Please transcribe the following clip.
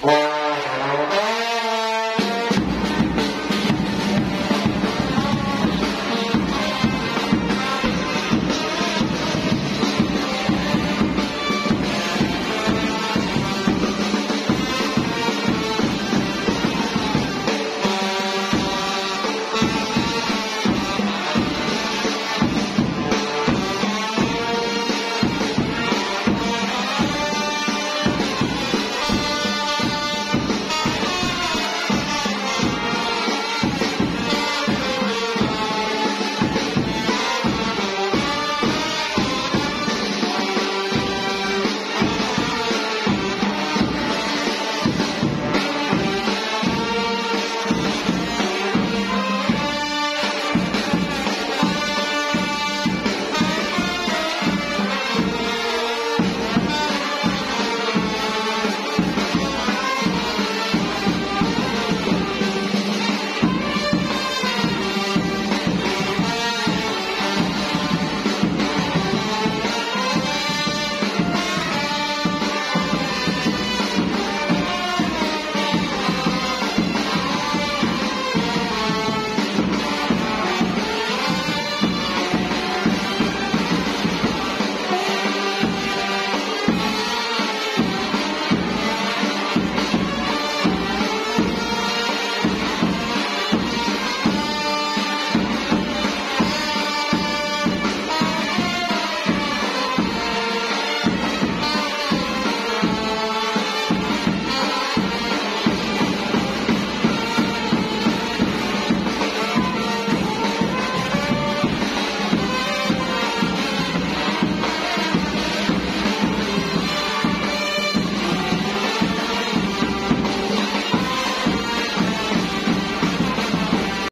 Oh.